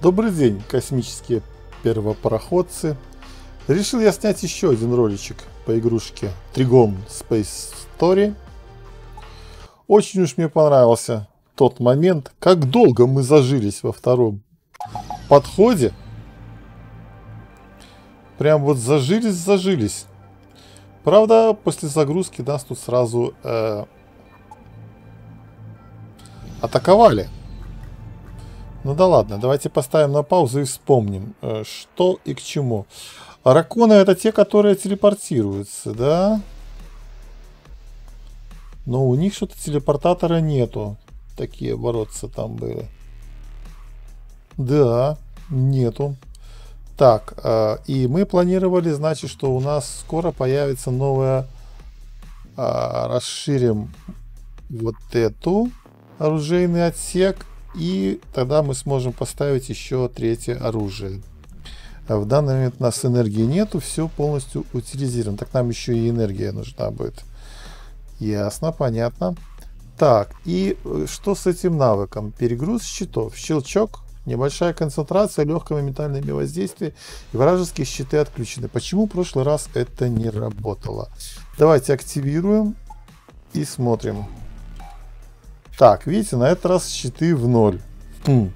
Добрый день, космические первопроходцы. Решил я снять еще один роличек по игрушке Trigon Space Story. Очень уж мне понравился тот момент, как долго мы зажились во втором подходе. Прям вот зажились-зажились. Правда, после загрузки нас тут сразу э, атаковали. Ну да ладно, давайте поставим на паузу и вспомним, э, что и к чему. Раконы это те, которые телепортируются, да? Но у них что-то телепортатора нету. Такие бороться там были. Да, нету. Так, э, и мы планировали, значит, что у нас скоро появится новая... Э, расширим вот эту оружейный отсек и тогда мы сможем поставить еще третье оружие. А в данный момент у нас энергии нету, все полностью утилизировано. Так нам еще и энергия нужна будет. Ясно, понятно. Так, и э, что с этим навыком? Перегруз щитов. Щелчок, небольшая концентрация, легкое моментальное воздействие и вражеские щиты отключены. Почему в прошлый раз это не работало? Давайте активируем и смотрим. Так, видите, на этот раз щиты в ноль. Хм.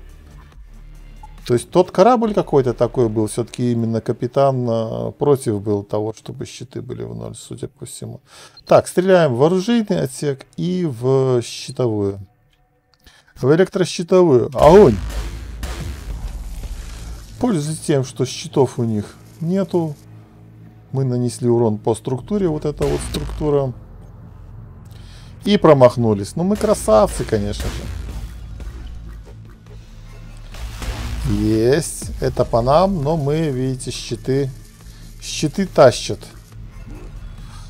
То есть тот корабль какой-то такой был, все-таки именно капитан э, против был того, чтобы щиты были в ноль, судя по всему. Так, стреляем в оружейный отсек и в щитовую. В электрощитовую. Огонь! Пользуясь тем, что щитов у них нету, мы нанесли урон по структуре, вот эта вот структура. И промахнулись. Ну, мы красавцы, конечно же. Есть. Это по нам, но мы, видите, щиты... Щиты тащат.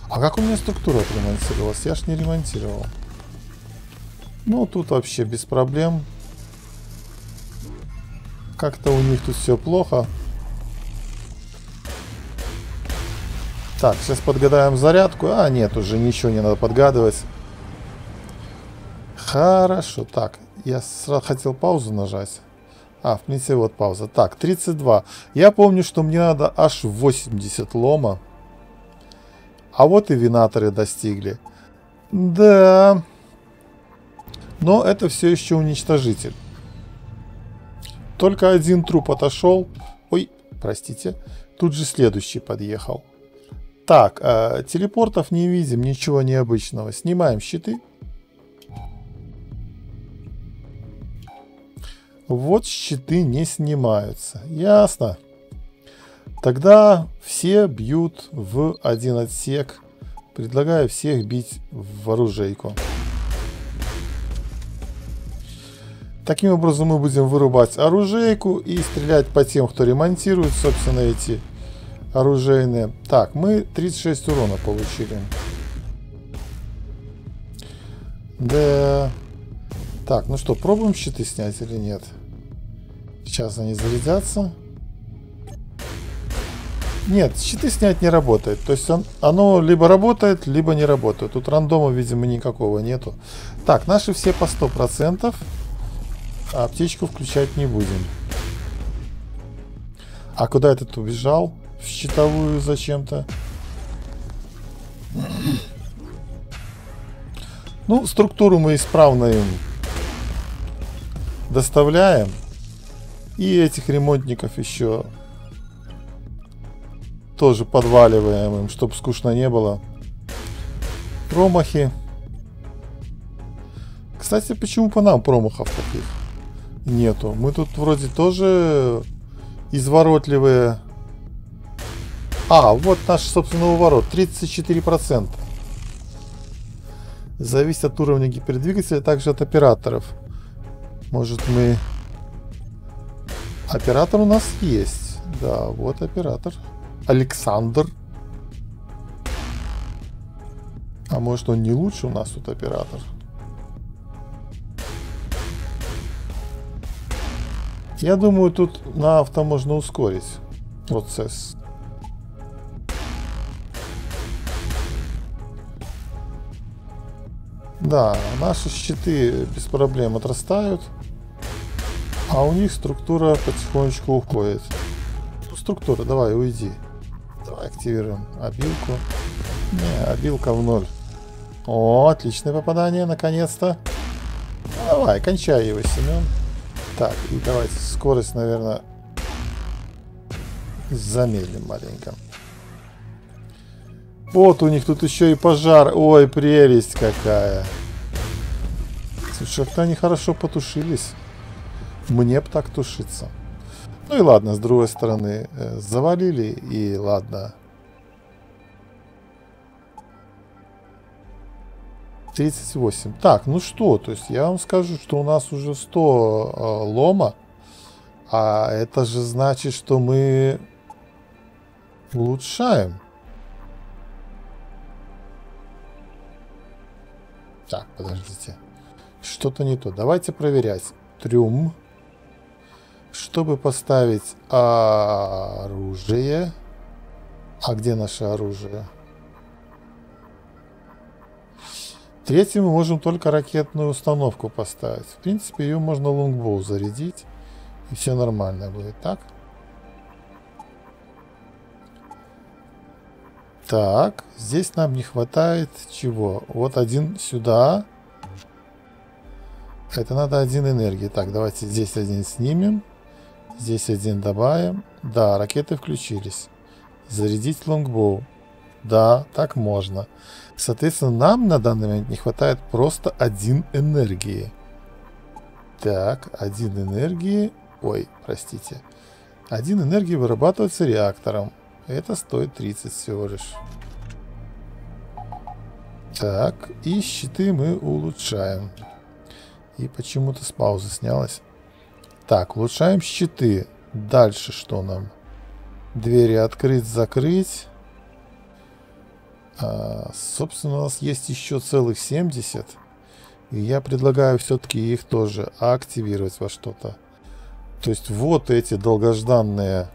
А как у меня структура отремонтировалась? Я ж не ремонтировал. Ну, тут вообще без проблем. Как-то у них тут все плохо. Так, сейчас подгадаем зарядку. А, нет, уже ничего не надо подгадывать. Хорошо, так, я сразу хотел паузу нажать. А, в принципе, вот пауза. Так, 32. Я помню, что мне надо аж 80 лома. А вот и винаторы достигли. Да. Но это все еще уничтожитель. Только один труп отошел. Ой, простите. Тут же следующий подъехал. Так, э, телепортов не видим, ничего необычного. Снимаем щиты. Вот щиты не снимаются. Ясно. Тогда все бьют в один отсек. Предлагаю всех бить в оружейку. Таким образом мы будем вырубать оружейку и стрелять по тем, кто ремонтирует, собственно, эти оружейные. Так, мы 36 урона получили. Да. Так, ну что, пробуем щиты снять или нет? Сейчас они зарядятся. Нет, щиты снять не работает. То есть он, оно либо работает, либо не работает. Тут рандома, видимо, никакого нету. Так, наши все по 100%. А аптечку включать не будем. А куда этот убежал? В щитовую зачем-то. Ну, структуру мы исправно им доставляем. И этих ремонтников еще тоже подваливаем им, чтобы скучно не было. Промахи. Кстати, почему по нам промахов таких нету? Мы тут вроде тоже изворотливые. А, вот наш, собственно, уворот. 34%. Зависит от уровня гипердвигателя, также от операторов. Может мы Оператор у нас есть. Да, вот оператор. Александр. А может он не лучше у нас тут оператор? Я думаю, тут на авто можно ускорить процесс. Да, наши щиты без проблем отрастают. А у них структура потихонечку уходит. Ну, структура, давай, уйди. Давай активируем обилку. Не, обилка в ноль. О, отличное попадание, наконец-то. Давай, кончай его, Семен. Так, и давайте скорость, наверное, замедлим маленько. Вот у них тут еще и пожар. Ой, прелесть какая. Слушай, как-то они хорошо потушились. Мне б так тушиться. Ну и ладно, с другой стороны, э, завалили, и ладно. 38. Так, ну что, то есть я вам скажу, что у нас уже 100 э, лома, а это же значит, что мы улучшаем. Так, подождите. Что-то не то. Давайте проверять. Трюм. Чтобы поставить оружие. А где наше оружие? Третьим мы можем только ракетную установку поставить. В принципе, ее можно лонгбоу зарядить. И все нормально будет, так? Так, здесь нам не хватает чего? Вот один сюда. Это надо один энергии. Так, давайте здесь один снимем. Здесь один добавим. Да, ракеты включились. Зарядить лонгбоу. Да, так можно. Соответственно, нам на данный момент не хватает просто один энергии. Так, один энергии... Ой, простите. Один энергии вырабатывается реактором. Это стоит 30 всего лишь. Так, и щиты мы улучшаем. И почему-то с паузы снялось. Так, улучшаем щиты. Дальше что нам? Двери открыть, закрыть. А, собственно, у нас есть еще целых 70. И я предлагаю все-таки их тоже активировать во что-то. То есть вот эти долгожданные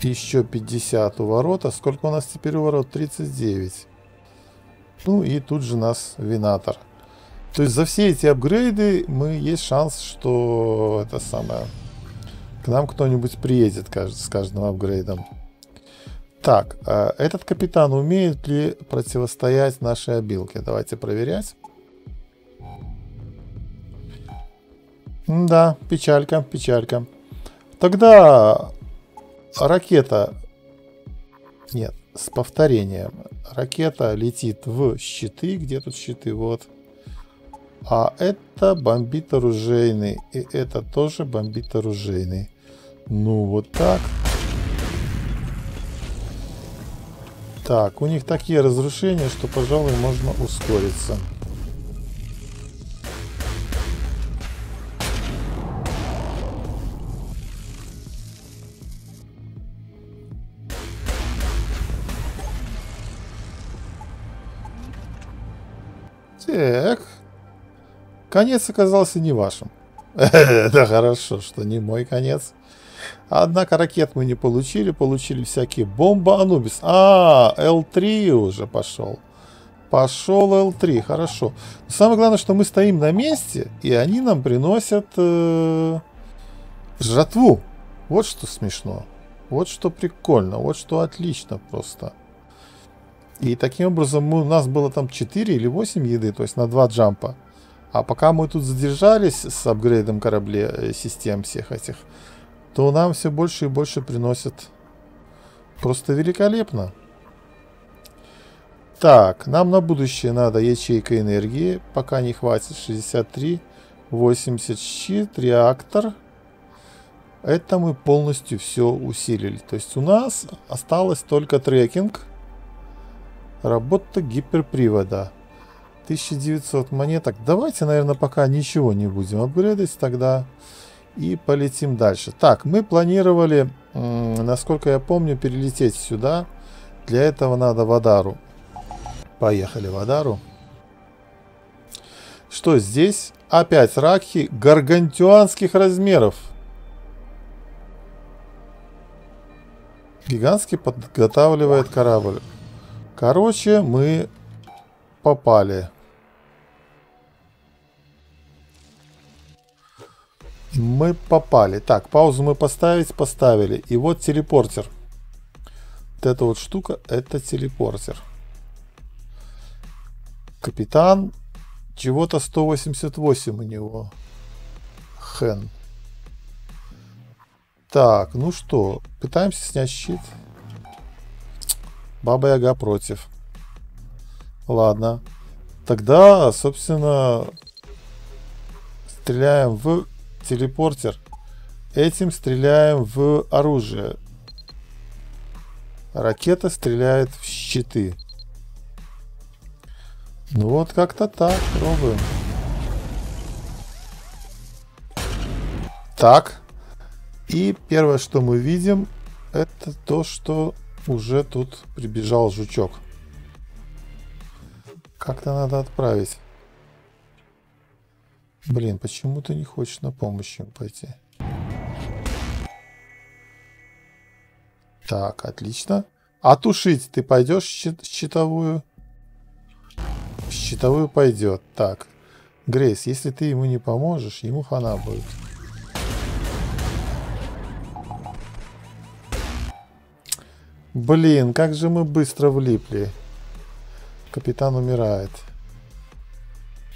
еще 50 у ворота. Сколько у нас теперь у ворот? 39. Ну и тут же нас винатор. То есть за все эти апгрейды мы есть шанс, что это самое к нам кто-нибудь приедет с каждым апгрейдом. Так, а этот капитан умеет ли противостоять нашей обилке? Давайте проверять. Да, печалька, печалька. Тогда ракета... Нет, с повторением. Ракета летит в щиты. Где тут щиты? Вот. А это бомбит оружейный. И это тоже бомбит оружейный. Ну, вот так. Так, у них такие разрушения, что, пожалуй, можно ускориться. Так. Конец оказался не вашим. Это хорошо, что не мой конец. Однако ракет мы не получили, получили всякие бомба Анубис. А, L3 уже пошел. Пошел L3, хорошо. Но самое главное, что мы стоим на месте, и они нам приносят э, жратву. Вот что смешно. Вот что прикольно, вот что отлично просто. И таким образом у нас было там 4 или 8 еды, то есть на 2 джампа. А пока мы тут задержались с апгрейдом кораблей, э, систем всех этих, то нам все больше и больше приносят. Просто великолепно. Так, нам на будущее надо ячейка энергии. Пока не хватит. 63, 80 щит, реактор. Это мы полностью все усилили. То есть у нас осталось только трекинг. Работа гиперпривода. 1900 монеток. Давайте, наверное, пока ничего не будем апгрейдить. Тогда и полетим дальше. Так, мы планировали, насколько я помню, перелететь сюда. Для этого надо в Адару. Поехали в Адару. Что здесь? Опять ракхи гаргантюанских размеров. Гигантский подготавливает корабль. Короче, мы попали. Мы попали. Так, паузу мы поставить, поставили. И вот телепортер. Вот эта вот штука, это телепортер. Капитан чего-то 188 у него. Хен. Так, ну что, пытаемся снять щит. Баба Яга против. Ладно. Тогда, собственно, стреляем в телепортер. Этим стреляем в оружие. Ракета стреляет в щиты. Ну вот как-то так. Пробуем. Так. И первое, что мы видим, это то, что уже тут прибежал жучок. Как-то надо отправить. Блин, почему ты не хочешь на помощь им пойти? Так, отлично. А ты пойдешь щит щитовую? Щитовую пойдет. Так. Грейс, если ты ему не поможешь, ему хана будет. Блин, как же мы быстро влипли. Капитан умирает.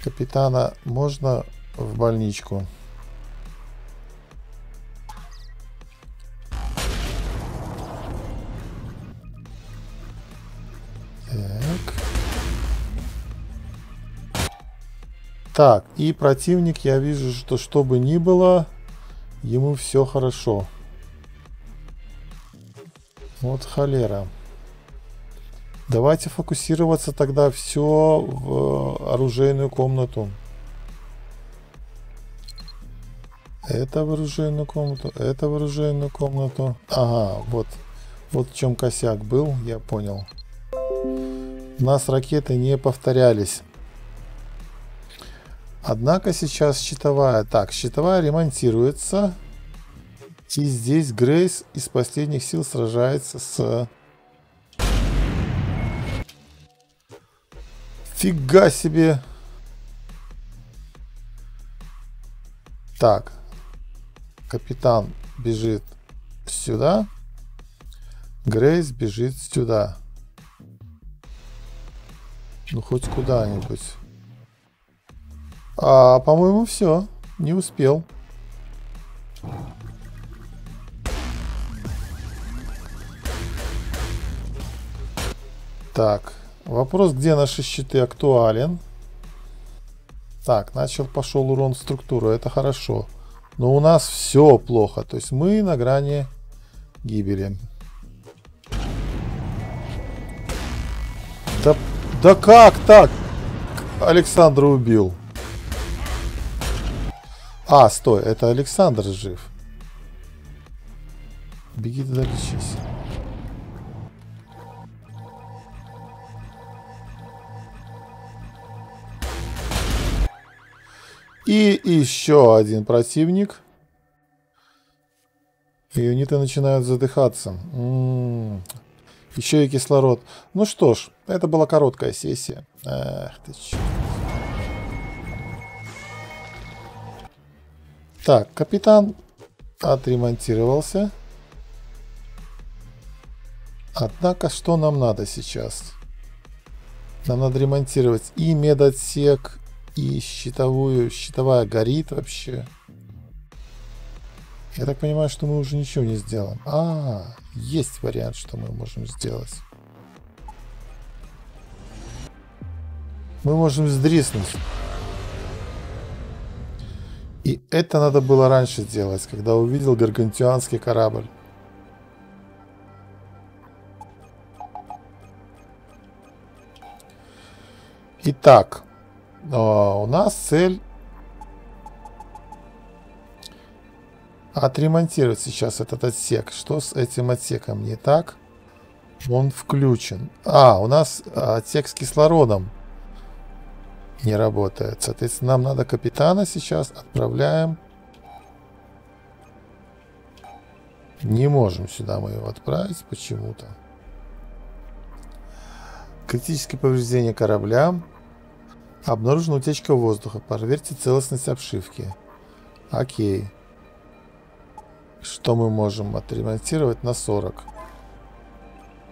Капитана можно в больничку? Так. Так, и противник, я вижу, что что бы ни было, ему все хорошо. Вот холера. Давайте фокусироваться тогда все в оружейную комнату. Это в оружейную комнату, это в оружейную комнату. Ага, вот. Вот в чем косяк был, я понял. У нас ракеты не повторялись. Однако сейчас щитовая. Так, щитовая ремонтируется. И здесь Грейс из последних сил сражается с... Фига себе! Так. Капитан бежит сюда. Грейс бежит сюда. Ну, хоть куда-нибудь. А, по-моему, все. Не успел. Так, вопрос, где наши щиты, актуален. Так, начал, пошел урон в структуру, это хорошо. Но у нас все плохо, то есть мы на грани гибели. Да, да как так? Александра убил. А, стой, это Александр жив. Беги туда лечись. И еще один противник. Юниты начинают задыхаться. М -м -м. Еще и кислород. Ну что ж, это была короткая сессия. Эх ты. Так, капитан отремонтировался. Однако, что нам надо сейчас? Нам надо ремонтировать и медотсек, и щитовую, щитовая горит вообще. Я так понимаю, что мы уже ничего не сделаем. А, есть вариант, что мы можем сделать. Мы можем сдриснуть. И это надо было раньше сделать, когда увидел гаргантианский корабль. Итак, а, у нас цель отремонтировать сейчас этот отсек. Что с этим отсеком не так? Он включен. А, у нас отсек с кислородом не работает. Соответственно, нам надо капитана сейчас. Отправляем. Не можем сюда мы его отправить почему-то. Критическое повреждение корабля. Обнаружена утечка воздуха. Проверьте целостность обшивки. Окей. Что мы можем отремонтировать на 40?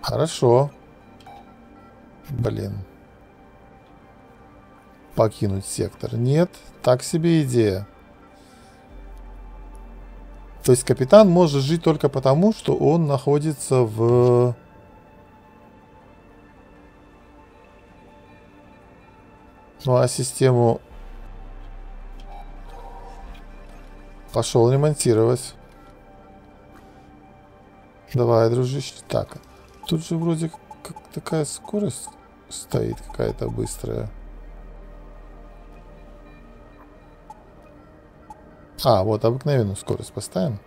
Хорошо. Блин. Покинуть сектор. Нет, так себе идея. То есть капитан может жить только потому, что он находится в... Ну а систему пошел ремонтировать. Давай, дружище. Так, тут же вроде как такая скорость стоит какая-то быстрая. А, вот обыкновенную скорость поставим.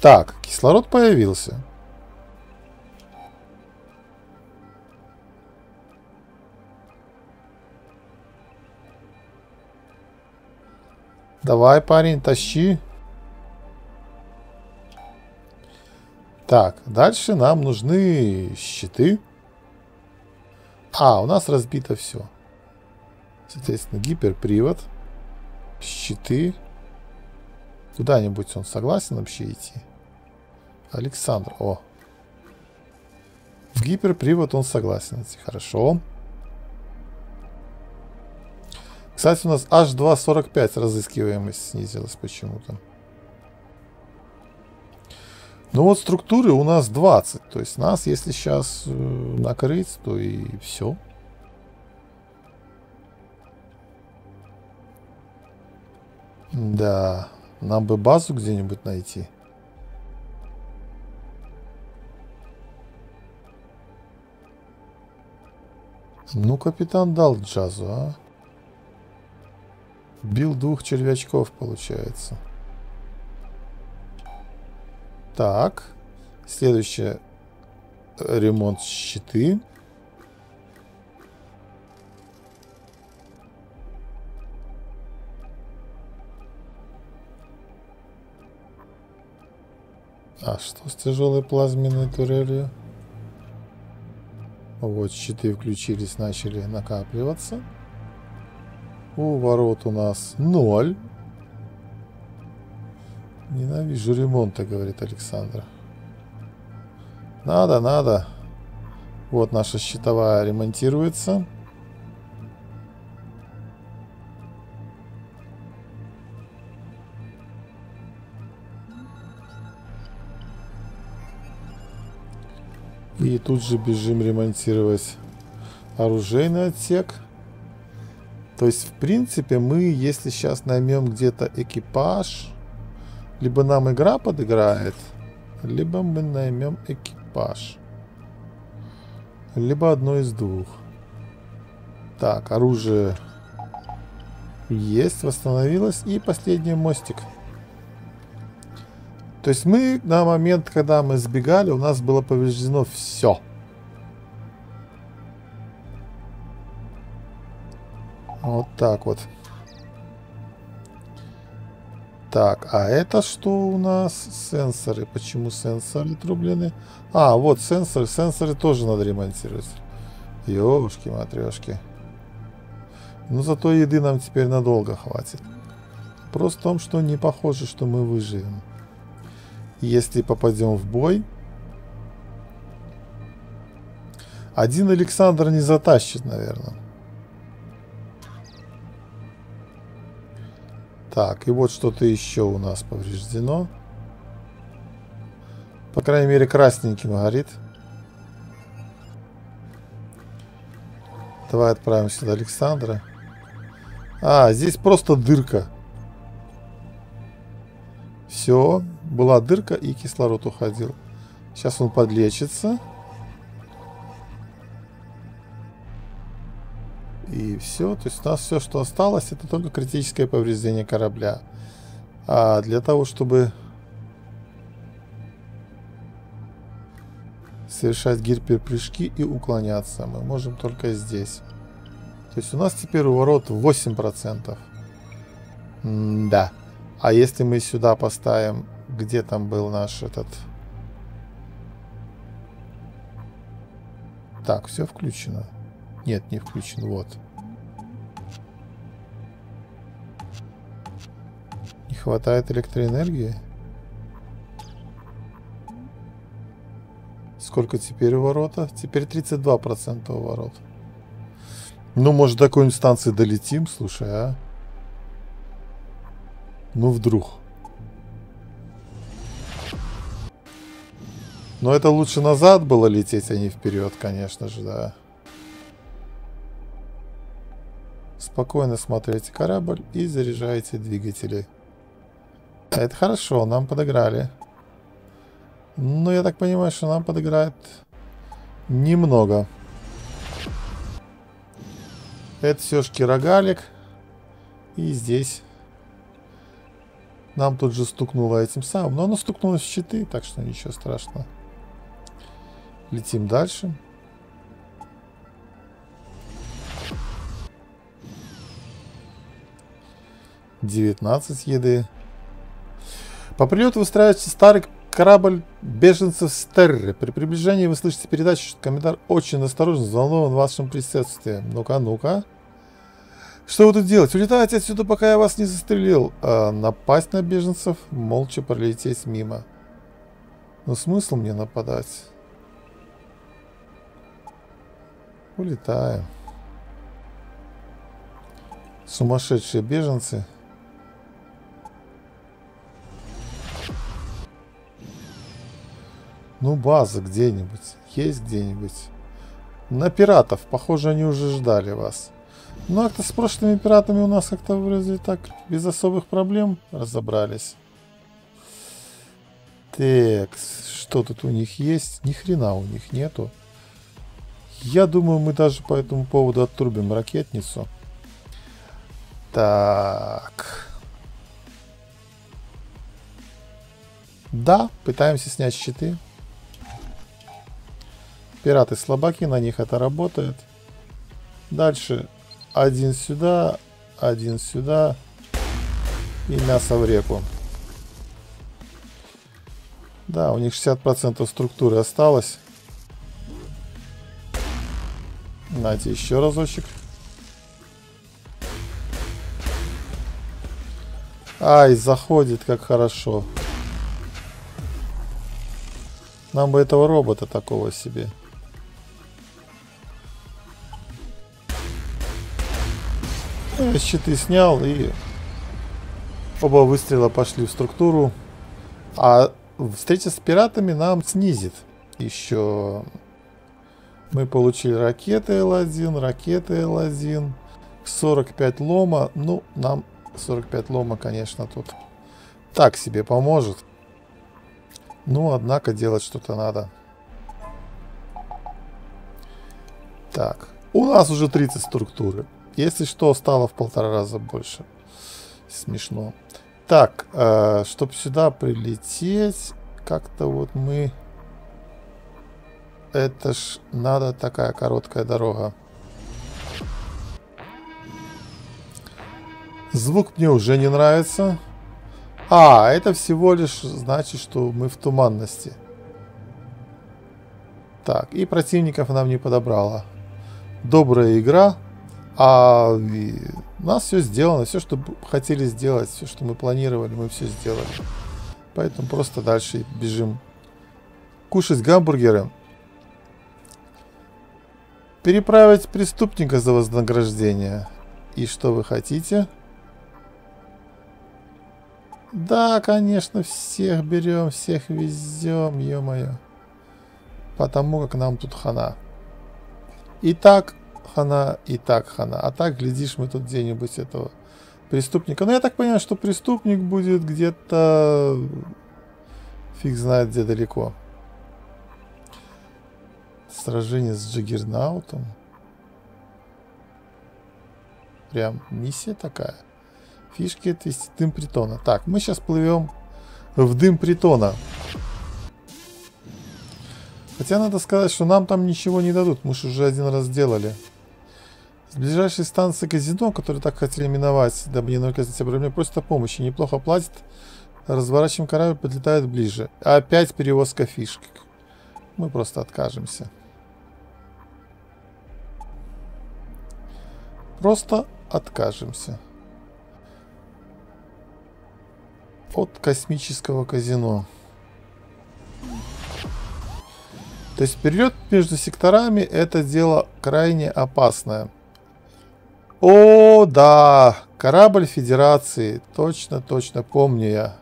Так, кислород появился. Давай, парень, тащи. Так, дальше нам нужны щиты. А, у нас разбито все. Соответственно, гиперпривод, щиты. Куда-нибудь он согласен вообще идти? Александр, о. В гиперпривод он согласен идти, хорошо. Кстати, у нас аж 2.45 разыскиваемость снизилась почему-то. Ну вот структуры у нас 20. То есть нас, если сейчас э, накрыть, то и все. Да, нам бы базу где-нибудь найти. Ну, капитан дал джазу, а? Бил двух червячков, получается. Так. Следующее. Ремонт щиты. А что с тяжелой плазменной турелью? Вот щиты включились, начали накапливаться. У ворот у нас ноль. Ненавижу ремонта, говорит Александр. Надо, надо. Вот наша щитовая ремонтируется. И тут же бежим ремонтировать оружейный отсек. То есть, в принципе, мы, если сейчас наймем где-то экипаж, либо нам игра подыграет, либо мы наймем экипаж. Либо одно из двух. Так, оружие есть, восстановилось. И последний мостик. То есть мы на момент, когда мы сбегали, у нас было повреждено все. Вот так вот. Так, а это что у нас? Сенсоры. Почему сенсоры отрублены? А, вот сенсоры. Сенсоры тоже надо ремонтировать. Ёшки матрешки. Ну зато еды нам теперь надолго хватит. Просто в том, что не похоже, что мы выживем. Если попадем в бой, один Александр не затащит, наверное. Так, и вот что-то еще у нас повреждено. По крайней мере, красненьким горит. Давай отправим сюда Александра. А, здесь просто дырка. Все, была дырка и кислород уходил. Сейчас он подлечится. И все. То есть у нас все, что осталось, это только критическое повреждение корабля. А для того, чтобы совершать гиперпрыжки и уклоняться, мы можем только здесь. То есть у нас теперь у ворот 8%. М да. А если мы сюда поставим, где там был наш этот... Так, все включено. Нет, не включен, вот. хватает электроэнергии. Сколько теперь у ворота? Теперь 32% у ворот. Ну, может, до какой-нибудь станции долетим, слушай, а? Ну, вдруг. Но это лучше назад было лететь, а не вперед, конечно же, да. Спокойно смотрите корабль и заряжайте двигатели. Это хорошо, нам подыграли. Но я так понимаю, что нам подыграет немного. Это все шкирогалик. И здесь нам тут же стукнуло этим самым. Но оно стукнуло в щиты, так что ничего страшного. Летим дальше. Девятнадцать еды. По прилету выстраивается старый корабль беженцев Стерры. При приближении вы слышите передачу, что комментар очень осторожно взволнован вашим присутствием. Ну-ка, ну-ка. Что вы тут делаете? Улетайте отсюда, пока я вас не застрелил. А, напасть на беженцев, молча пролететь мимо. Ну смысл мне нападать? Улетаем. Сумасшедшие беженцы. Ну, база где-нибудь. Есть где-нибудь. На пиратов. Похоже, они уже ждали вас. Ну, а с прошлыми пиратами у нас как-то вроде так без особых проблем разобрались. Так, что тут у них есть? Ни хрена у них нету. Я думаю, мы даже по этому поводу отрубим ракетницу. Так. Да, пытаемся снять щиты. Пираты слабаки, на них это работает. Дальше один сюда, один сюда. И мясо в реку. Да, у них 60% структуры осталось. Нате еще разочек. Ай, заходит как хорошо. Нам бы этого робота такого себе. Я щиты снял и оба выстрела пошли в структуру. А встреча с пиратами нам снизит еще мы получили ракеты L1, ракеты L1, 45 лома. Ну, нам 45 лома, конечно, тут так себе поможет. Ну, однако делать что-то надо. Так, у нас уже 30 структуры. Если что, стало в полтора раза больше. Смешно. Так, э, чтобы сюда прилететь, как-то вот мы... Это ж надо такая короткая дорога. Звук мне уже не нравится. А, это всего лишь значит, что мы в туманности. Так, и противников нам не подобрала. Добрая игра. А у нас все сделано. Все, что хотели сделать, все, что мы планировали, мы все сделали. Поэтому просто дальше бежим кушать гамбургеры. Переправить преступника за вознаграждение. И что вы хотите? Да, конечно, всех берем, всех везем, ё-моё. Потому как нам тут хана. И так хана, и так хана. А так, глядишь, мы тут где-нибудь этого преступника. Но я так понимаю, что преступник будет где-то... Фиг знает где далеко сражение с Джаггернаутом. Прям миссия такая. Фишки отвести дым притона. Так, мы сейчас плывем в дым притона. Хотя надо сказать, что нам там ничего не дадут. Мы же уже один раз делали. С ближайшей станции казино, которую так хотели миновать, дабы не наказать проблемы, просит о помощи. Неплохо платит. Разворачиваем корабль, подлетает ближе. Опять перевозка фишек. Мы просто откажемся. Просто откажемся. от космического казино. То есть перелет между секторами это дело крайне опасное. О, да, корабль Федерации. Точно, точно помню я.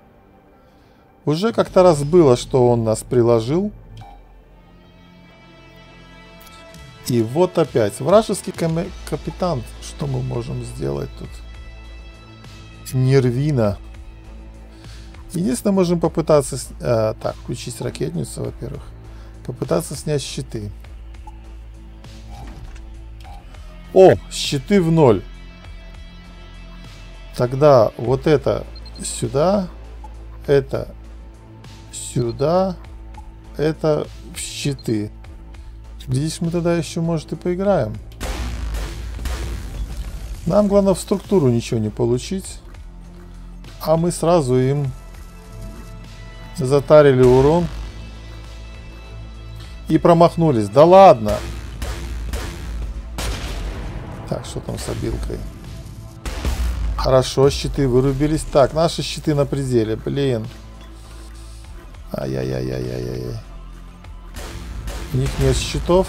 Уже как-то раз было, что он нас приложил. И вот опять. Вражеский капитан. Что мы можем сделать тут? Нервина. Единственное, можем попытаться... Э, так, включить ракетницу, во-первых. Попытаться снять щиты. О, щиты в ноль. Тогда вот это сюда, это сюда, это в щиты. Здесь мы тогда еще, может, и поиграем. Нам главное в структуру ничего не получить. А мы сразу им затарили урон. И промахнулись. Да ладно! Так, что там с обилкой? Хорошо, щиты вырубились. Так, наши щиты на пределе. Блин. Ай-яй-яй-яй-яй-яй. У них нет щитов.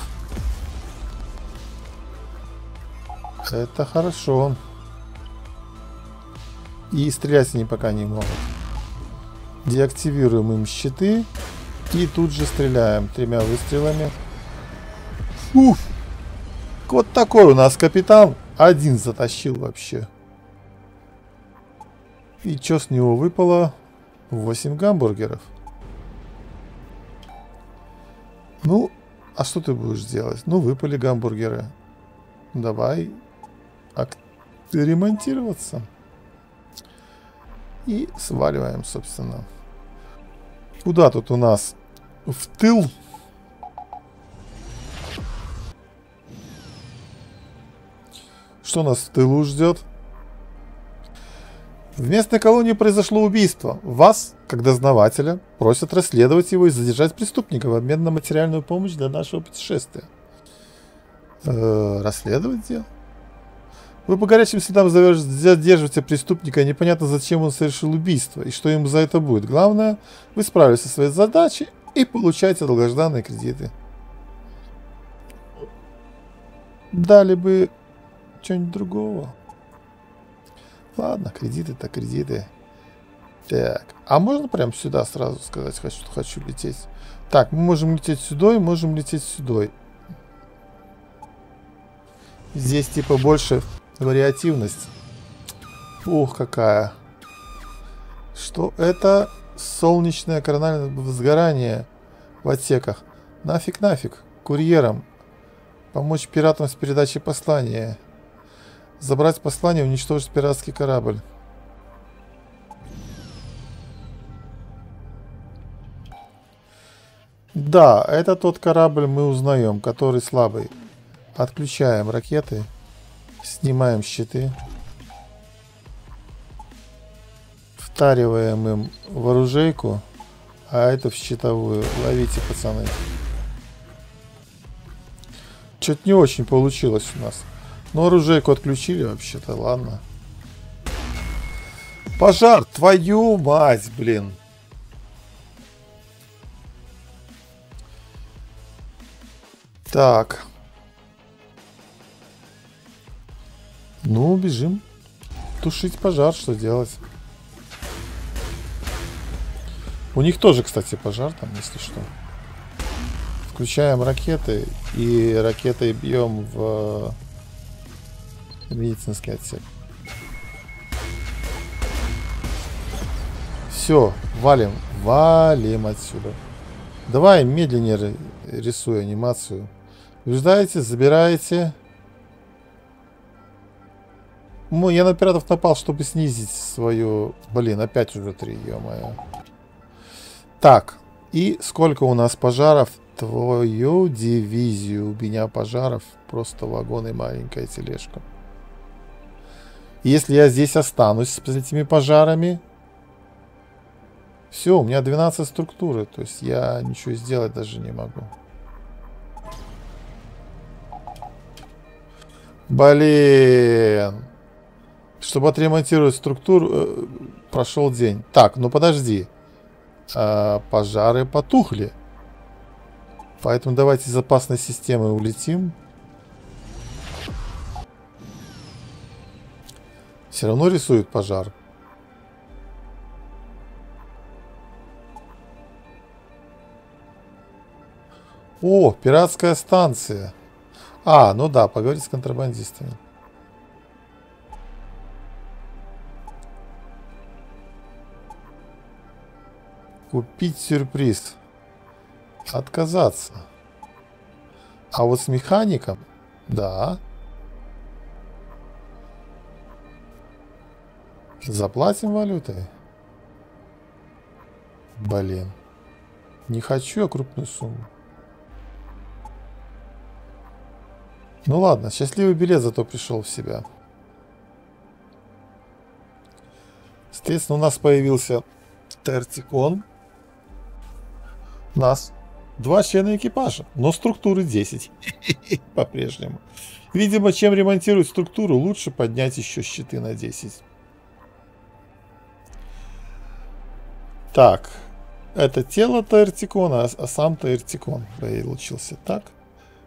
Это хорошо. И стрелять они пока не могут. Деактивируем им щиты. И тут же стреляем тремя выстрелами. Уф! Вот такой у нас капитан. Один затащил вообще. И что с него выпало? 8 гамбургеров. Ну, а что ты будешь делать? Ну, выпали гамбургеры. Давай ремонтироваться. И сваливаем, собственно. Куда тут у нас? В тыл. Что нас в тылу ждет? В местной колонии произошло убийство. Вас, как дознавателя, просят расследовать его и задержать преступника в обмен на материальную помощь для нашего путешествия. Э, расследовать дело? Вы по горячим следам задерживаете преступника, непонятно зачем он совершил убийство и что ему за это будет. Главное, вы справились со своей задачей и получаете долгожданные кредиты. Дали бы что-нибудь другого. Ладно, кредиты-то кредиты. Так, а можно прям сюда сразу сказать, хочу, хочу лететь? Так, мы можем лететь сюда и можем лететь сюда. Здесь типа больше вариативность. Ух, какая. Что это? Солнечное корональное возгорание в отсеках. Нафиг, нафиг. Курьерам. Помочь пиратам с передачей послания. Забрать послание, уничтожить пиратский корабль. Да, это тот корабль мы узнаем, который слабый. Отключаем ракеты. Снимаем щиты. Втариваем им в. А это в щитовую. Ловите, пацаны. Что-то не очень получилось у нас. Ну, оружейку отключили вообще-то, ладно. Пожар, твою мать, блин. Так. Ну, бежим. Тушить пожар, что делать? У них тоже, кстати, пожар там, если что. Включаем ракеты и ракетой бьем в медицинский отсек. Все, валим, валим отсюда. Давай медленнее рисуй анимацию. Побеждаете, забираете. Ну, я на пиратов напал, чтобы снизить свою... Блин, опять уже три, ё-моё. Так, и сколько у нас пожаров? Твою дивизию у меня пожаров. Просто вагон и маленькая тележка. Если я здесь останусь с этими пожарами, все, у меня 12 структуры, то есть я ничего сделать даже не могу. Блин. Чтобы отремонтировать структуру, э, прошел день. Так, ну подожди. Э, пожары потухли. Поэтому давайте из запасной системы улетим. Все равно рисует пожар. О, пиратская станция. А, ну да, поговорить с контрабандистами. Купить сюрприз. Отказаться. А вот с механиком, да. Заплатим валютой. Блин. Не хочу я крупную сумму. Ну ладно, счастливый билет зато пришел в себя. Соответственно, у нас появился Тертикон. У нас два члена экипажа, но структуры 10 по-прежнему. Видимо, чем ремонтировать структуру, лучше поднять еще щиты на 10. Так, это тело Тертикона, а, сам Тертикон получился так.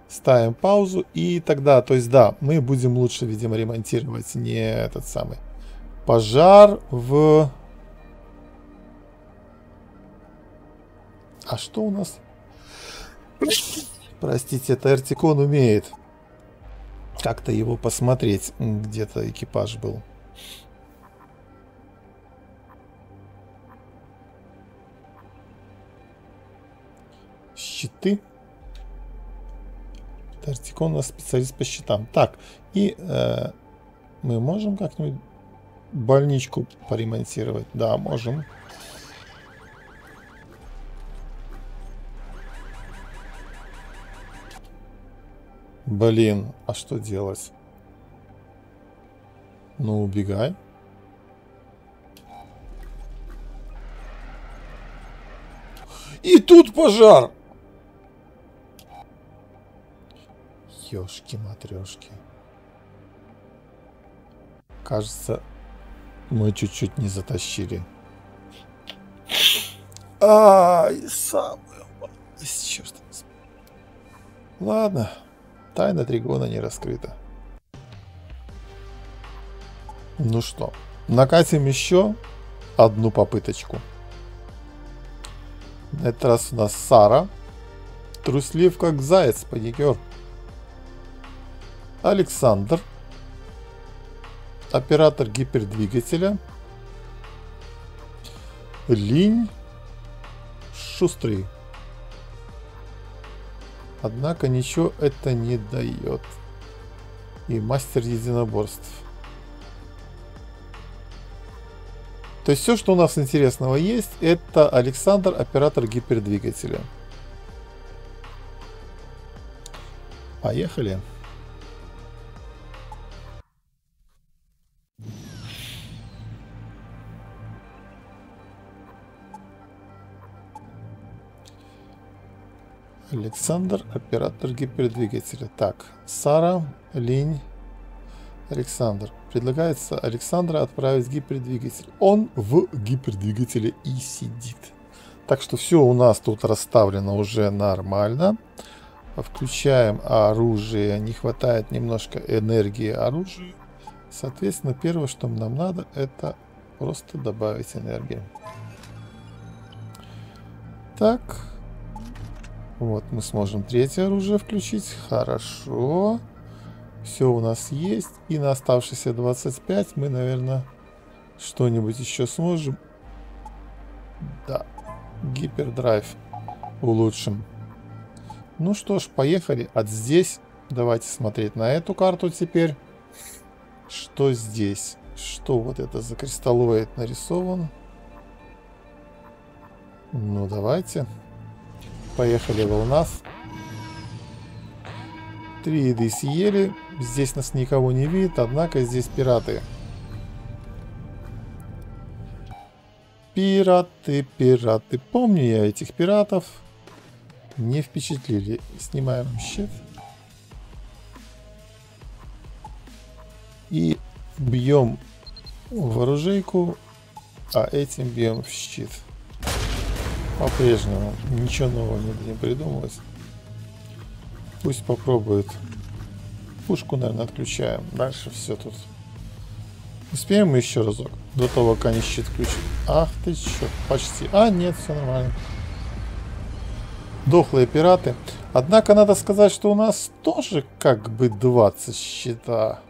Ставим паузу и тогда, то есть да, мы будем лучше, видимо, ремонтировать не этот самый пожар в... А что у нас? Простите, это Артикон умеет как-то его посмотреть. Где-то экипаж был. Щиты. Тартикон у нас специалист по счетам. Так, и э, мы можем как-нибудь больничку поремонтировать? Да, можем. Блин, а что делать? Ну, убегай. И тут пожар! Ёшки-матрешки. Кажется, мы чуть-чуть не затащили. Ай, самое черт. Ладно, тайна Тригона не раскрыта. Ну что, накатим еще одну попыточку. На этот раз у нас Сара. Труслив как заяц, паникер. Александр, оператор гипердвигателя, Линь, Шустрый. Однако ничего это не дает. И мастер единоборств. То есть все, что у нас интересного есть, это Александр, оператор гипердвигателя. Поехали. Александр, оператор гипердвигателя. Так, Сара, Линь, Александр. Предлагается Александра отправить гипердвигатель. Он в гипердвигателе и сидит. Так что все у нас тут расставлено уже нормально. Включаем оружие. Не хватает немножко энергии оружию. Соответственно, первое, что нам надо, это просто добавить энергии. Так, вот, мы сможем третье оружие включить. Хорошо. Все у нас есть. И на оставшиеся 25 мы, наверное, что-нибудь еще сможем. Да. Гипердрайв улучшим. Ну что ж, поехали. От здесь давайте смотреть на эту карту теперь. Что здесь? Что вот это за кристаллоид нарисован? Ну, давайте. Давайте. Поехали у нас. Три еды съели. Здесь нас никого не видит, однако здесь пираты. Пираты, пираты. Помню я этих пиратов. Не впечатлили. Снимаем щит. И бьем в оружейку, а этим бьем в щит. По-прежнему ничего нового не, придумалось. Пусть попробует. Пушку, наверное, отключаем. Дальше все тут. Успеем мы еще разок? До того, как они щит включат. Ах ты чё, почти. А, нет, все нормально. Дохлые пираты. Однако надо сказать, что у нас тоже как бы 20 щита.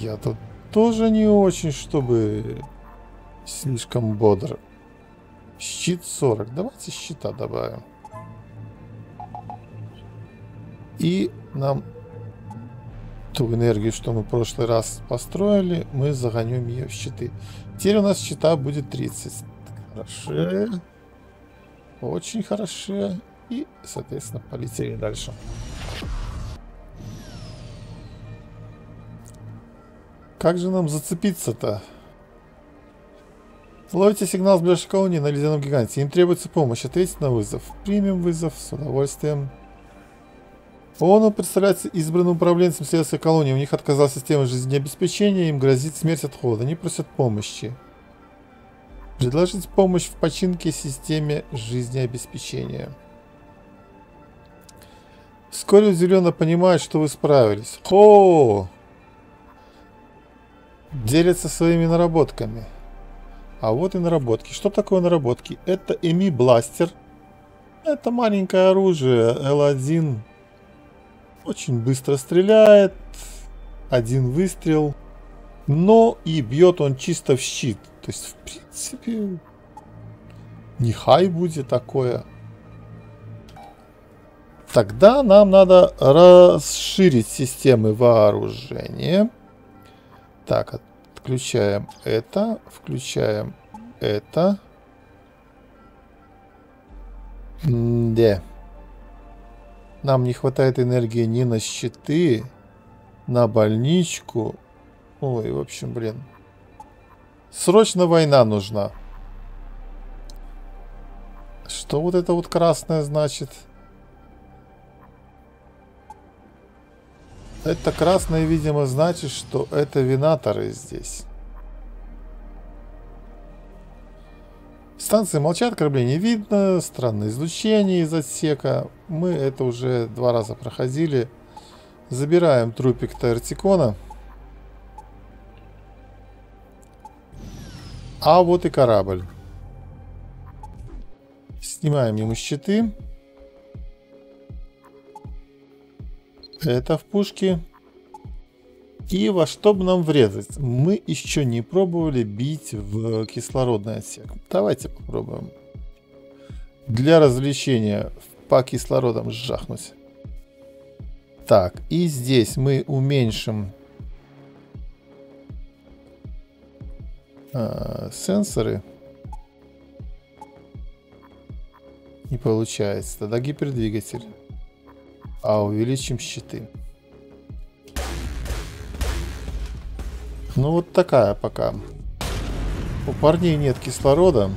Я тут тоже не очень, чтобы слишком бодр. Щит 40. Давайте щита добавим. И нам ту энергию, что мы в прошлый раз построили, мы загоним ее в щиты. Теперь у нас щита будет 30. Хорошо. Очень хорошо. И, соответственно, полетели дальше. Как же нам зацепиться-то? Ловите сигнал с ближайшей колонии на ледяном гиганте. Им требуется помощь. Ответить на вызов. Примем вызов с удовольствием. Он представляется избранным управленцем следствия колонии. У них отказала система жизнеобеспечения. Им грозит смерть от холода. Они просят помощи. Предложить помощь в починке системе жизнеобеспечения. Вскоре удивленно понимает, что вы справились. О! Делятся своими наработками. А вот и наработки. Что такое наработки? Это Эми Бластер. Это маленькое оружие L1. Очень быстро стреляет. Один выстрел. Но и бьет он чисто в щит. То есть, в принципе, не хай будет такое. Тогда нам надо расширить системы вооружения. Так, отключаем это, включаем это. Да. Нам не хватает энергии ни на щиты, на больничку. Ой, в общем, блин. Срочно война нужна. Что вот это вот красное значит? Это красное, видимо, значит, что это винаторы здесь. Станции молчат, кораблей не видно, странное излучение из отсека. Мы это уже два раза проходили. Забираем трупик Тертикона. А вот и корабль. Снимаем ему щиты. Это в пушке. И во что бы нам врезать? Мы еще не пробовали бить в кислородный отсек. Давайте попробуем. Для развлечения по кислородам сжахнуть. Так, и здесь мы уменьшим э, сенсоры. Не получается. Тогда гипердвигатель. А увеличим щиты. Ну вот такая пока. У парней нет кислорода.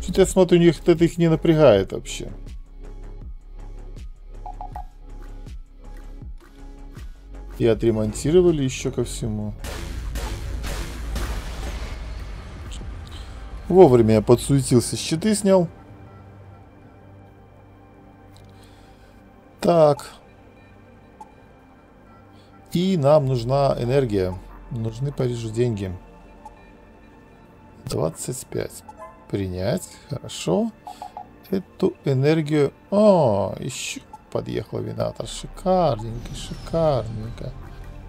Что-то я смотрю, у них это их не напрягает вообще. И отремонтировали еще ко всему. Вовремя я подсуетился, щиты снял. Так. И нам нужна энергия. Нужны Парижу деньги. 25. Принять. Хорошо. Эту энергию... О, еще подъехал винатор. Шикарненько, шикарненько.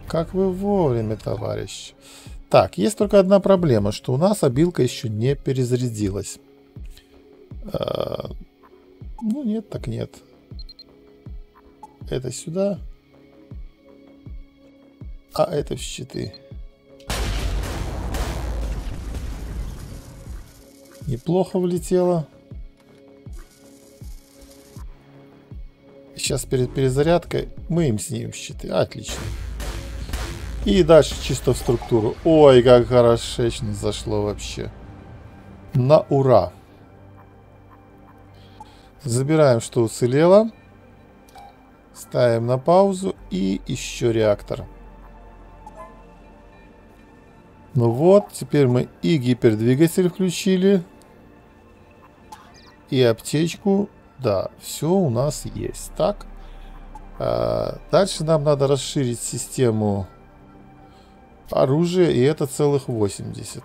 Как вы вовремя, товарищ. Так, есть только одна проблема, что у нас обилка еще не перезарядилась. А, ну, нет, так нет. Это сюда. А это в щиты. Неплохо влетело. Сейчас перед перезарядкой мы им снимем щиты. Отлично. И дальше чисто в структуру. Ой, как хорошечно зашло вообще. На ура. Забираем, что уцелело. Ставим на паузу и еще реактор. Ну вот, теперь мы и гипердвигатель включили, и аптечку. Да, все у нас есть. Так. А, дальше нам надо расширить систему оружия, и это целых 80.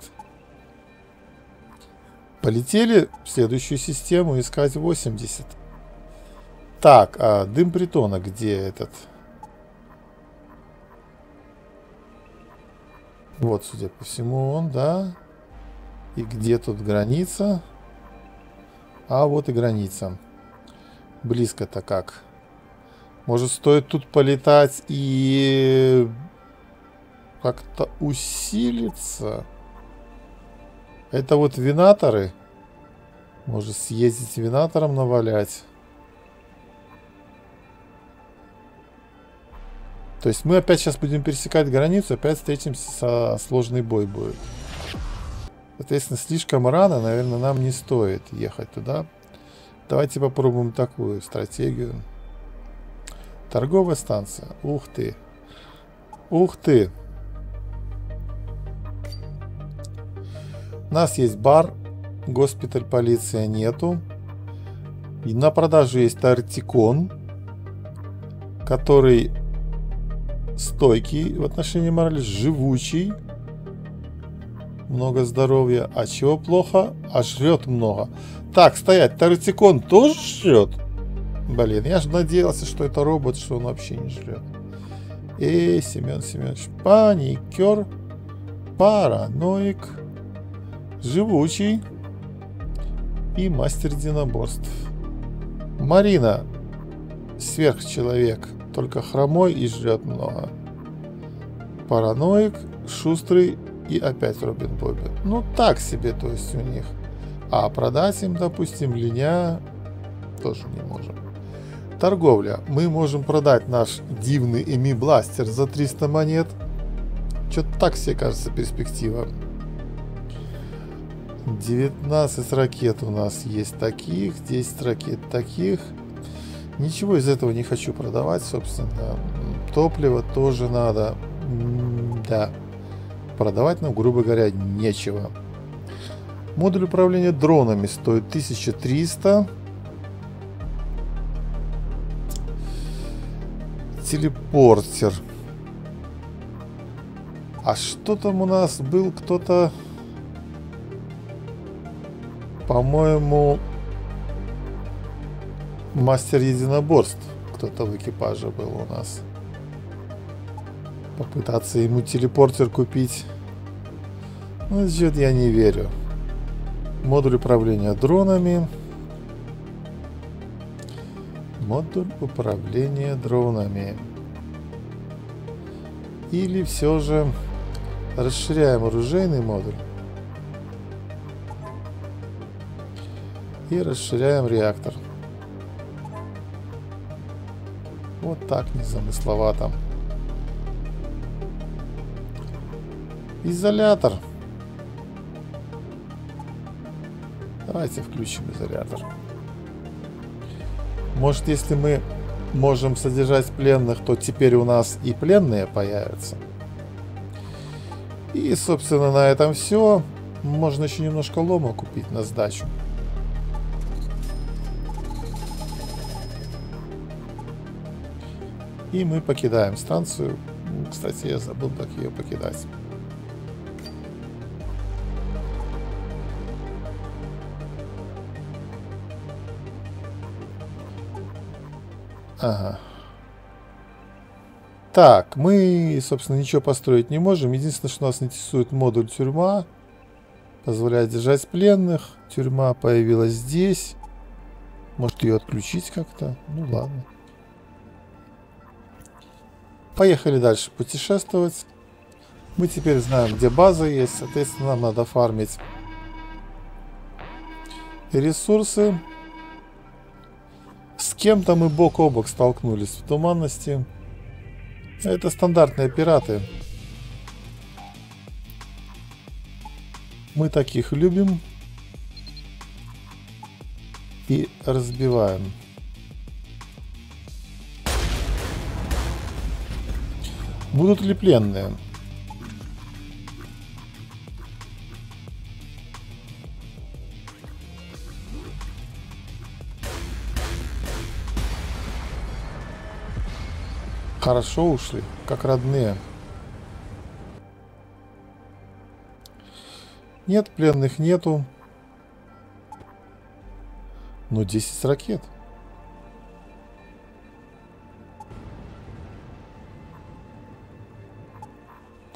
Полетели в следующую систему искать 80. Так, а дым притона где этот? Вот, судя по всему, он, да. И где тут граница? А вот и граница. Близко-то как. Может, стоит тут полетать и как-то усилиться? Это вот винаторы. Может, съездить винатором навалять? То есть мы опять сейчас будем пересекать границу, опять встретимся со сложный бой будет. Соответственно, слишком рано, наверное, нам не стоит ехать туда. Давайте попробуем такую стратегию. Торговая станция. Ух ты. Ух ты. У нас есть бар. Госпиталь, полиция нету. И на продажу есть Артикон, который стойкий в отношении морали, живучий, много здоровья. А чего плохо? А жрет много. Так, стоять, Тартикон тоже жрет? Блин, я же надеялся, что это робот, что он вообще не жрет. Эй, Семен Семенович, паникер, параноик, живучий и мастер единоборств. Марина, сверхчеловек, только хромой и жрет много. Параноик, шустрый и опять Робин Бобби. Ну так себе, то есть у них. А продать им, допустим, линя тоже не можем. Торговля. Мы можем продать наш дивный Эми Бластер за 300 монет. Что-то так себе кажется перспектива. 19 ракет у нас есть таких, 10 ракет таких. Ничего из этого не хочу продавать, собственно. Топливо тоже надо. да. Продавать нам, грубо говоря, нечего. Модуль управления дронами стоит 1300. Телепортер. А что там у нас был кто-то... По-моему, мастер единоборств кто-то в экипаже был у нас. Попытаться ему телепортер купить. Ну, что я не верю. Модуль управления дронами. Модуль управления дронами. Или все же расширяем оружейный модуль. И расширяем реактор. Вот так незамысловато. Изолятор. Давайте включим изолятор. Может, если мы можем содержать пленных, то теперь у нас и пленные появятся. И, собственно, на этом все. Можно еще немножко лома купить на сдачу. И мы покидаем станцию. Кстати, я забыл, как ее покидать. Ага. Так, мы, собственно, ничего построить не можем. Единственное, что нас интересует модуль тюрьма. Позволяет держать пленных. Тюрьма появилась здесь. Может ее отключить как-то? Ну ладно. Поехали дальше путешествовать. Мы теперь знаем, где база есть. Соответственно, нам надо фармить ресурсы. С кем-то мы бок о бок столкнулись в туманности. Это стандартные пираты. Мы таких любим. И разбиваем. Будут ли пленные? Хорошо ушли, как родные. Нет, пленных нету. Но 10 ракет.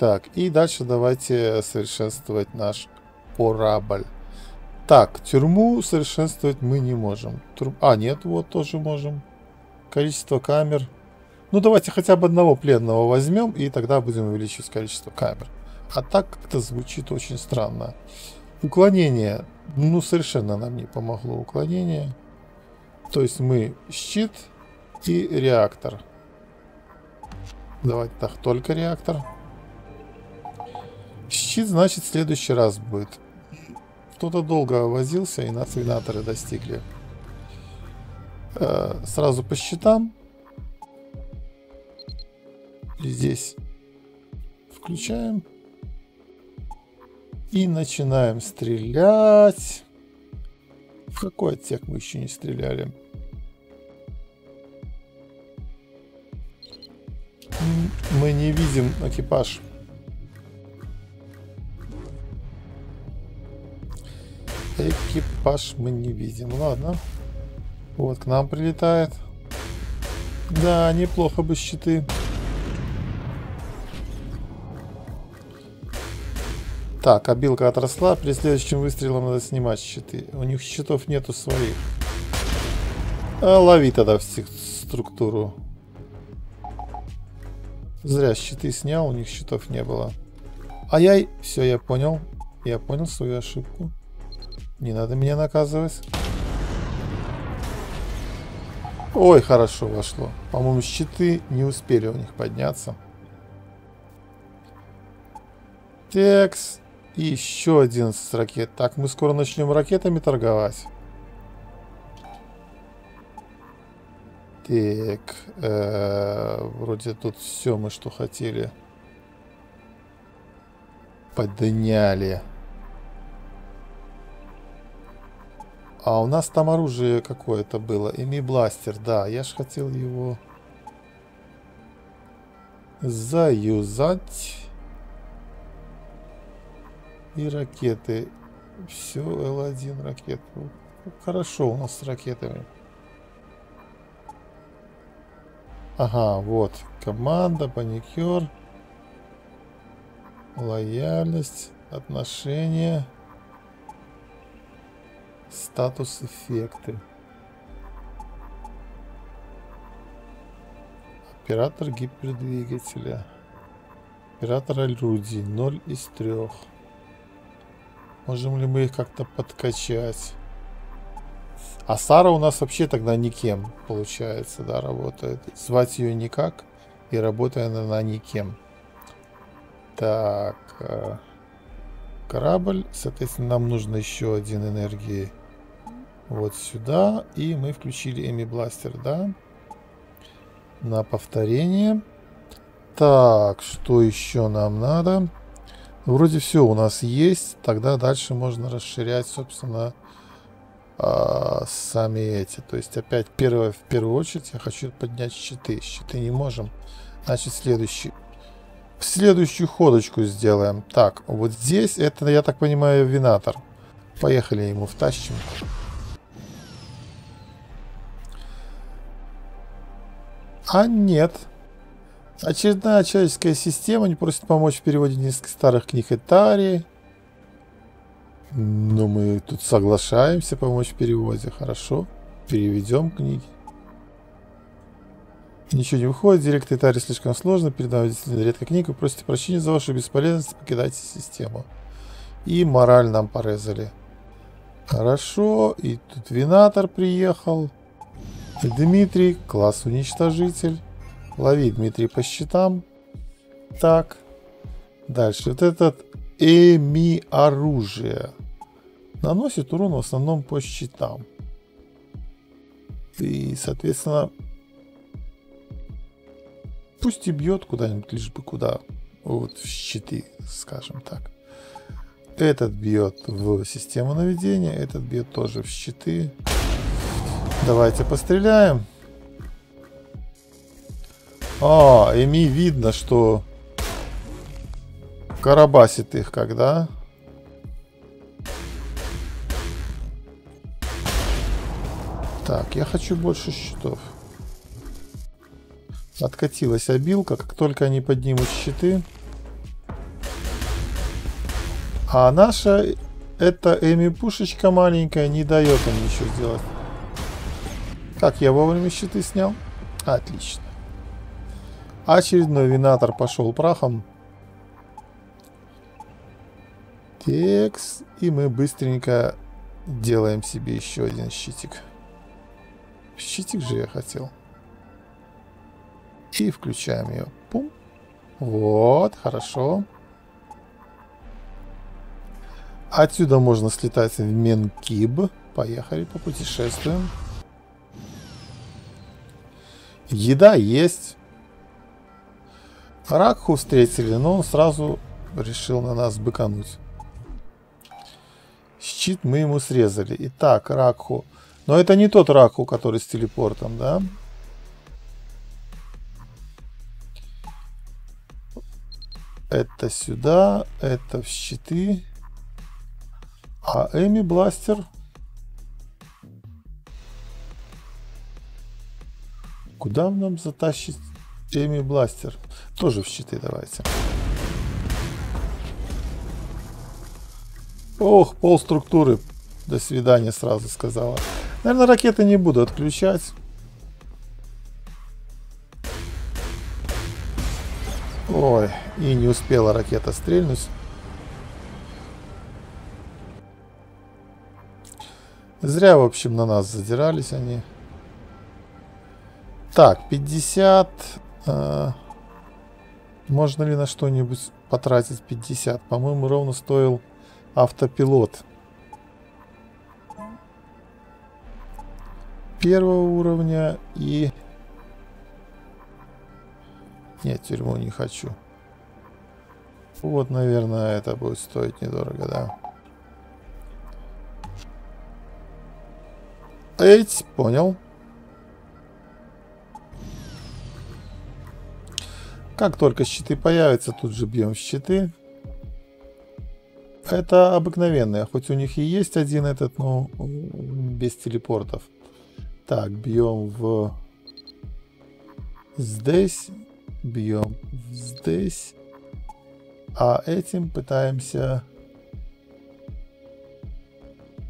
Так, и дальше давайте совершенствовать наш корабль. Так, тюрьму совершенствовать мы не можем. Тур... А, нет, вот тоже можем. Количество камер. Ну, давайте хотя бы одного пленного возьмем, и тогда будем увеличивать количество камер. А так как-то звучит очень странно. Уклонение. Ну, совершенно нам не помогло уклонение. То есть мы щит и реактор. Давайте так, только реактор. Щит, значит, в следующий раз будет. Кто-то долго возился, и нас винаторы достигли. Э, сразу по щитам. Здесь включаем. И начинаем стрелять. В какой отсек мы еще не стреляли? Мы не видим экипаж. Экипаж мы не видим. Ладно. Вот, к нам прилетает. Да, неплохо бы щиты. Так, обилка отросла. При следующем выстреле надо снимать щиты. У них щитов нету своих. А лови тогда всех структуру. Зря щиты снял, у них щитов не было. Ай-яй, все, я понял. Я понял свою ошибку. Не надо меня наказывать. Ой, хорошо вошло. По-моему, щиты не успели у них подняться. Текс. И еще 11 ракет. Так, мы скоро начнем ракетами торговать. Так, э, вроде тут все мы что хотели. Подняли. А у нас там оружие какое-то было. Эми бластер, да. Я ж хотел его заюзать. И ракеты. Все, Л1 ракет. Хорошо у нас с ракетами. Ага, вот. Команда, паникер. Лояльность, отношения. Статус эффекты. Оператор гипердвигателя. Оператор орудий 0 из 3. Можем ли мы их как-то подкачать? А Сара у нас вообще тогда никем, получается, да, работает. Звать ее никак, и работает она никем. Так, э, корабль, соответственно, нам нужно еще один энергии вот сюда, и мы включили Эми Бластер, да, на повторение. Так, что еще нам надо? Вроде все у нас есть. Тогда дальше можно расширять, собственно, э, сами эти. То есть опять первое, в первую очередь я хочу поднять щиты. Щиты не можем. Значит, следующий. Следующую ходочку сделаем. Так, вот здесь это, я так понимаю, винатор. Поехали ему втащим. А нет. Очередная человеческая система не просит помочь в переводе нескольких старых книг Этари. Но мы тут соглашаемся помочь в переводе. Хорошо. Переведем книги. Ничего не выходит. Директ Этари слишком сложно. Передавать действительно редко книгу. Просите прощения за вашу бесполезность. Покидайте систему. И мораль нам порезали. Хорошо. И тут винатор приехал. Дмитрий. Класс уничтожитель. Лови, Дмитрий, по счетам. Так. Дальше. Вот этот эми оружие. Наносит урон в основном по щитам. И, соответственно, пусть и бьет куда-нибудь, лишь бы куда. Вот в щиты, скажем так. Этот бьет в систему наведения, этот бьет тоже в щиты. Давайте постреляем. А, Эми видно, что карабасит их когда. Так, я хочу больше щитов. Откатилась обилка, как только они поднимут щиты. А наша, эта Эми пушечка маленькая, не дает им ничего сделать. Как, я вовремя щиты снял? Отлично. Очередной винатор пошел прахом. Текс. И мы быстренько делаем себе еще один щитик. Щитик же я хотел. И включаем ее. Пум. Вот, хорошо. Отсюда можно слетать в Менкиб. Поехали, попутешествуем. Еда есть. Ракху встретили, но он сразу решил на нас быкануть. Щит мы ему срезали. Итак, Ракху. Но это не тот Ракху, который с телепортом, да? Это сюда, это в щиты. А Эми Бластер... Куда нам затащить Эми Бластер? Тоже в щиты давайте. Ох, пол структуры. До свидания сразу сказала. Наверное, ракеты не буду отключать. Ой, и не успела ракета стрельнуть. Зря, в общем, на нас задирались они. Так, 50. Э, можно ли на что-нибудь потратить 50? По-моему, ровно стоил автопилот. Первого уровня и... Нет, тюрьму не хочу. Вот, наверное, это будет стоить недорого, да. Эть, понял. Как только щиты появятся, тут же бьем щиты. Это обыкновенные, хоть у них и есть один этот, но без телепортов. Так, бьем в здесь, бьем здесь, а этим пытаемся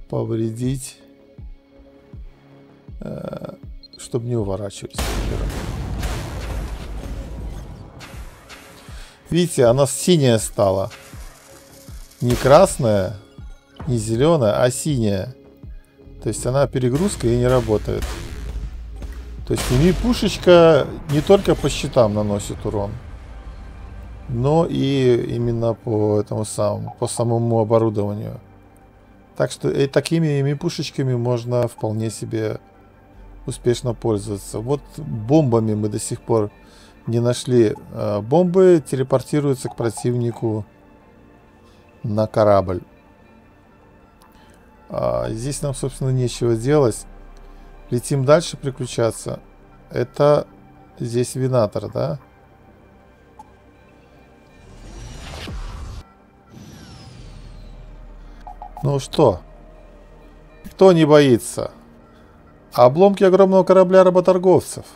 повредить Э, чтобы не уворачивались. Видите, она синяя стала. Не красная, не зеленая, а синяя. То есть она перегрузка и не работает. То есть ими пушечка не только по щитам наносит урон, но и именно по этому самому, по самому оборудованию. Так что и такими ими пушечками можно вполне себе успешно пользоваться. Вот бомбами мы до сих пор не нашли. А, бомбы телепортируются к противнику на корабль. А, здесь нам, собственно, нечего делать. Летим дальше приключаться. Это здесь винатор, да? Ну что? Кто не боится? Обломки огромного корабля работорговцев.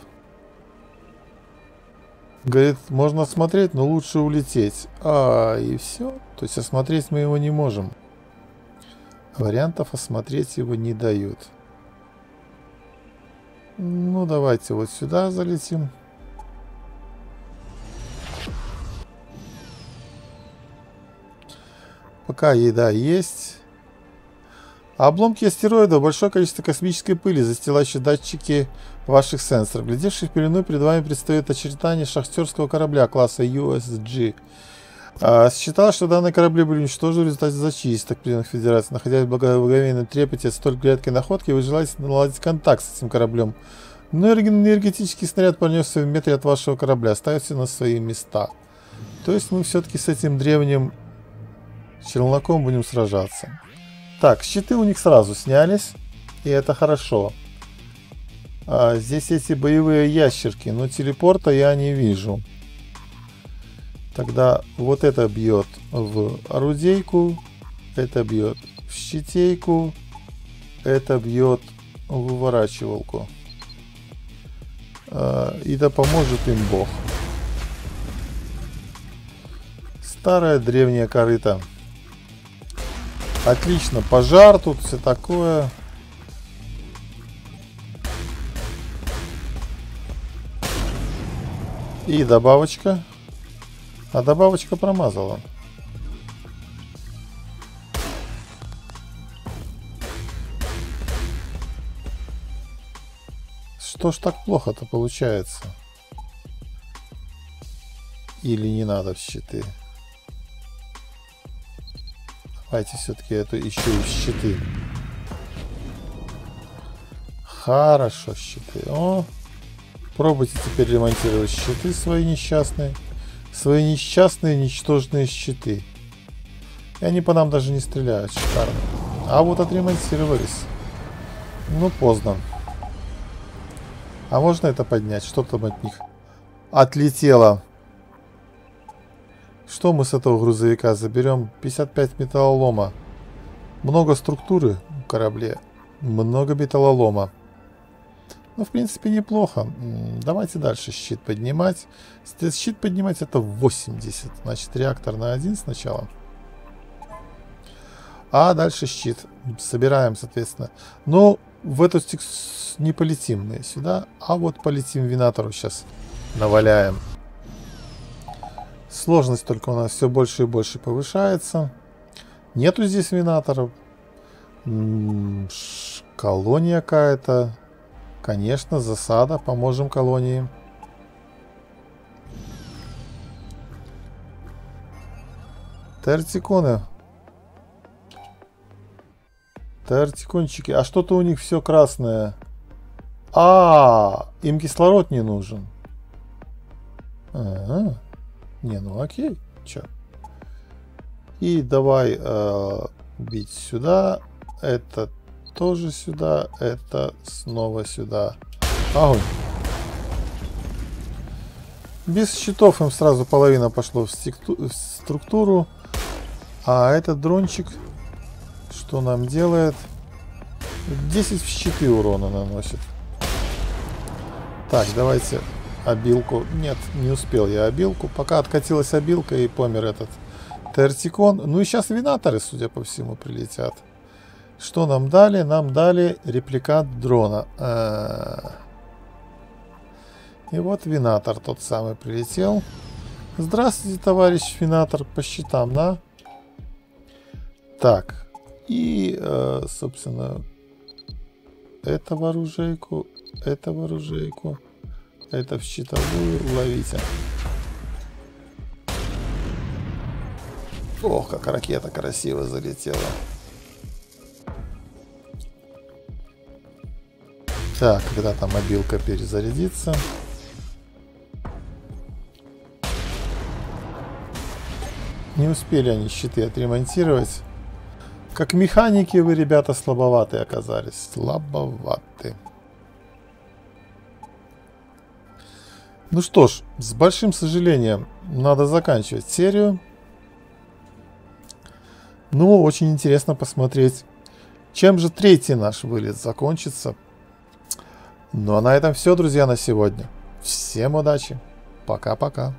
Говорит, можно осмотреть, но лучше улететь. А, и все. То есть осмотреть мы его не можем. Вариантов осмотреть его не дают. Ну, давайте вот сюда залетим. Пока еда есть. Обломки астероида, большое количество космической пыли, застилающей датчики ваших сенсоров. Глядевший в пелену, перед вами предстоит очертание шахтерского корабля класса USG. А, считалось, что данные корабли были уничтожены в результате зачисток пределах Федерации. Находясь в благоговейном трепете столь редкой находки, вы желаете наладить контакт с этим кораблем. Но энергетический снаряд понесся в метре от вашего корабля. Ставьте на свои места. То есть мы все-таки с этим древним челноком будем сражаться. Так, щиты у них сразу снялись. И это хорошо. А, здесь эти боевые ящерки, но телепорта я не вижу. Тогда вот это бьет в орудейку, это бьет в щитейку, это бьет в выворачивалку. А, и да поможет им Бог. Старая древняя корыта. Отлично, пожар тут, все такое. И добавочка. А добавочка промазала. Что ж так плохо-то получается? Или не надо в щиты? Давайте все-таки эту еще и щиты. Хорошо, щиты. О, Пробуйте теперь ремонтировать щиты свои несчастные. Свои несчастные, ничтожные щиты. И они по нам даже не стреляют. Шикарно. А вот отремонтировались. Ну, поздно. А можно это поднять? Что там от них отлетело? Что мы с этого грузовика заберем? 55 металлолома. Много структуры в корабле. Много металлолома. Ну, в принципе, неплохо. Давайте дальше щит поднимать. Щит поднимать это 80. Значит, реактор на 1 сначала. А дальше щит. Собираем, соответственно. Но в эту не полетим мы сюда, а вот полетим винатору сейчас. Наваляем. Сложность только у нас все больше и больше повышается. Нету здесь винаторов. Колония какая-то. Конечно, засада. Поможем колонии. Тертиконы. Тертикончики. А что-то у них все красное. А, им кислород не нужен. А, -а, -а. Не, ну окей. Че? И давай э, бить сюда. Это тоже сюда, это снова сюда. Огонь. Без щитов им сразу половина пошло в, в структуру. А этот дрончик, что нам делает? 10 в щиты урона наносит. Так, давайте обилку. Нет, не успел я обилку. Пока откатилась обилка и помер этот Тертикон. Ну и сейчас винаторы, судя по всему, прилетят. Что нам дали? Нам дали репликант дрона. А. И вот винатор тот самый прилетел. Здравствуйте, товарищ винатор, по счетам, да? Так. И, э, собственно, это вооружейку, это вооружейку, это в щитовую ловите. Ох, как ракета красиво залетела. Так, когда там мобилка перезарядится. Не успели они щиты отремонтировать. Как механики вы, ребята, слабоватые оказались. Слабоваты. Ну что ж, с большим сожалением надо заканчивать серию. Ну, очень интересно посмотреть, чем же третий наш вылет закончится. Ну а на этом все, друзья, на сегодня. Всем удачи. Пока-пока.